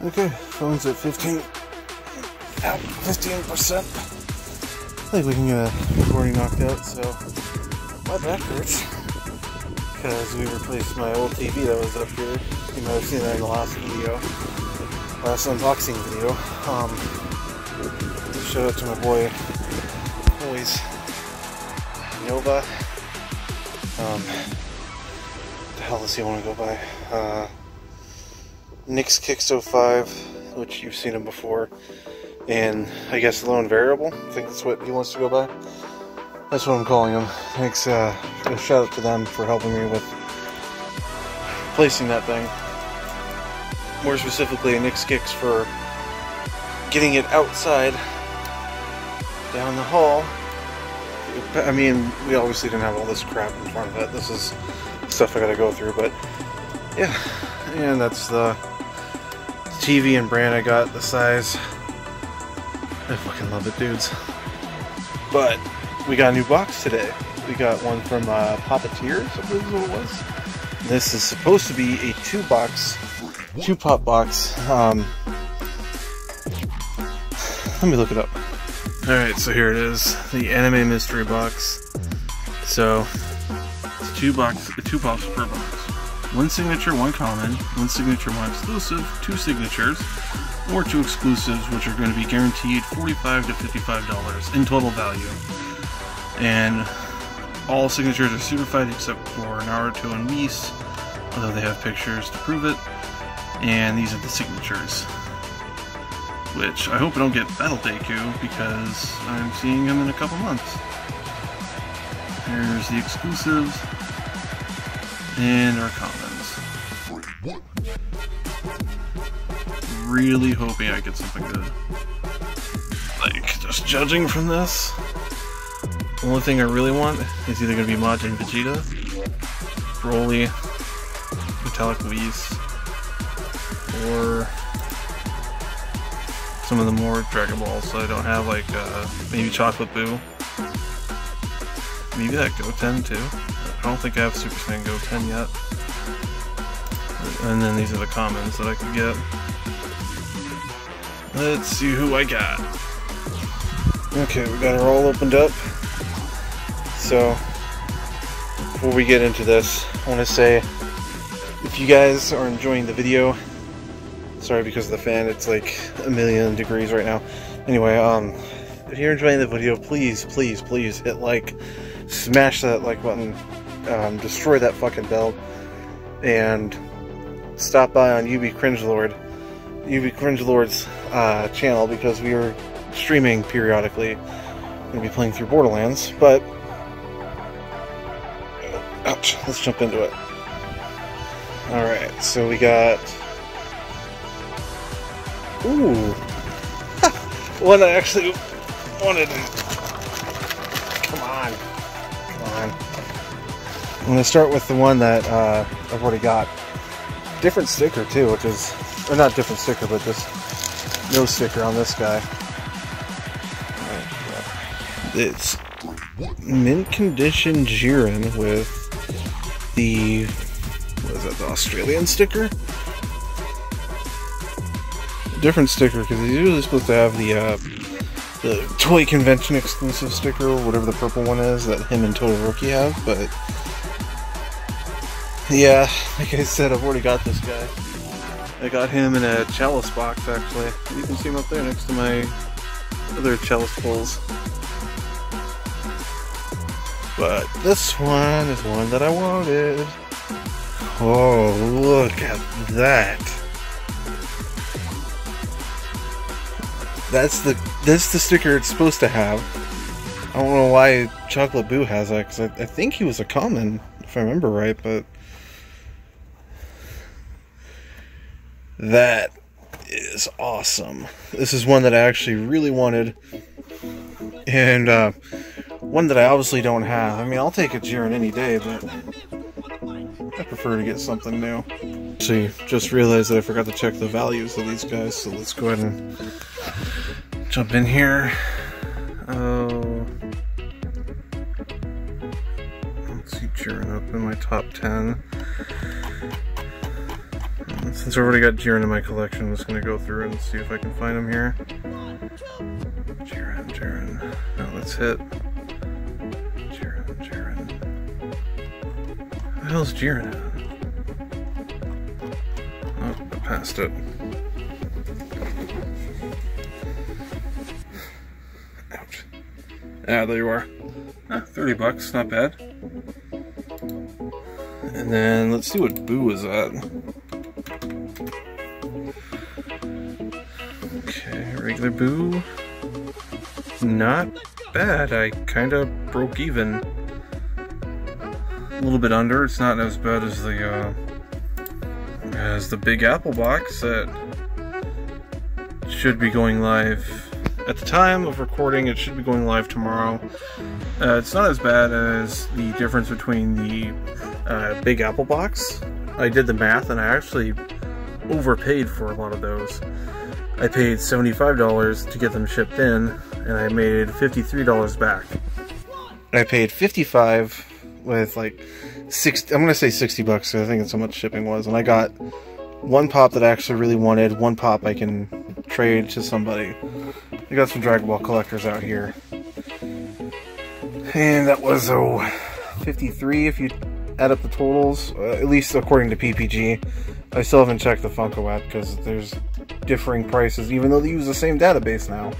Okay, phone's at 15. 15%. I think we can get a recording knocked out, so my back hurts. Because we replaced my old TV that was up here. You might have seen that in the last video. Last unboxing video. Um, shout out to my boy, always, Nova. Um, the hell does he want to go by? Uh, Nick's Kicks 05, which you've seen him before, and I guess Lone Variable. I think that's what he wants to go by. That's what I'm calling him. Thanks, uh, a shout out to them for helping me with placing that thing. More specifically, Nick's Kicks for getting it outside down the hall. I mean, we obviously didn't have all this crap in front of it. This is stuff I gotta go through, but yeah. And that's the TV and brand I got, the size. I fucking love it, dudes. But we got a new box today. We got one from uh, Popeteers, I believe is what it was. This is supposed to be a two box, two pop box. Um, let me look it up. Alright, so here it is, the anime mystery box. So, it's two box, two pops per box. One signature, one common, one signature, one exclusive, two signatures, or two exclusives, which are going to be guaranteed 45 to $55 in total value. And all signatures are certified except for Naruto and Whis, although they have pictures to prove it. And these are the signatures. Which I hope I don't get Battle Deku because I'm seeing him in a couple months. Here's the exclusives and our commons. Really hoping I get something good. Like, just judging from this, the only thing I really want is either going to be Majin Vegeta, Broly, Metallic Whis, or some of the more Dragon Balls so I don't have like uh, maybe Chocolate Buu. Maybe that Goten too. I don't think I have Super Saiyan Goten yet. And then these are the commons that I could get. Let's see who I got. Okay, we got her all opened up. So, before we get into this, I want to say if you guys are enjoying the video, sorry because of the fan, it's like a million degrees right now. Anyway, um, if you're enjoying the video, please, please, please hit like, smash that like button, um, destroy that fucking belt, and stop by on UB Cringe Lord, UB Cringe Lord's uh, channel because we are streaming periodically. Gonna be playing through Borderlands, but ouch, let's jump into it. All right, so we got ooh one I actually wanted. Come on. I'm gonna start with the one that uh, I've already got. Different sticker too, which is or not different sticker, but just no sticker on this guy. It's mint condition Jiren with the what is that? The Australian sticker. Different sticker because he's usually supposed to have the uh, the toy convention exclusive sticker, whatever the purple one is that him and Todoroki have. But yeah, like I said, I've already got this guy. I got him in a chalice box actually. You can see him up there next to my other chalice pulls. But this one is one that I wanted. Oh, look at that. That's the that's the sticker it's supposed to have. I don't know why Chocolate Buu has that, because I, I think he was a common, if I remember right, but... That is awesome. This is one that I actually really wanted. And, uh, one that I obviously don't have. I mean, I'll take a Jiren any day, but I prefer to get something new. See, just realized that I forgot to check the values of these guys, so let's go ahead and jump in here. Oh, let's see Jiren up in my top 10. Since I already got Jiren in my collection, I'm just gonna go through and see if I can find him here. Jiren, Jiren. Now let's hit. Jiren, Jiren. Where the hell's Jiren at? Oh, I passed it. Ouch. Ah, there you are. Ah, 30 bucks, not bad. And then let's see what Buu is at. Regular Buu. Not bad. I kind of broke even. A little bit under. It's not as bad as the uh, as the Big Apple box that should be going live at the time of recording. It should be going live tomorrow. Uh, it's not as bad as the difference between the uh, Big Apple box. I did the math and I actually overpaid for a lot of those. I paid $75 to get them shipped in and I made $53 back. I paid 55 with like 60 I'm gonna say 60 bucks because I think that's how much shipping was and I got one pop that I actually really wanted one pop I can trade to somebody. I got some Dragon Ball collectors out here. And that was oh 53 if you add up the totals uh, at least according to PPG I still haven't checked the Funko app because there's differing prices even though they use the same database now